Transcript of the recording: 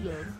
Yes.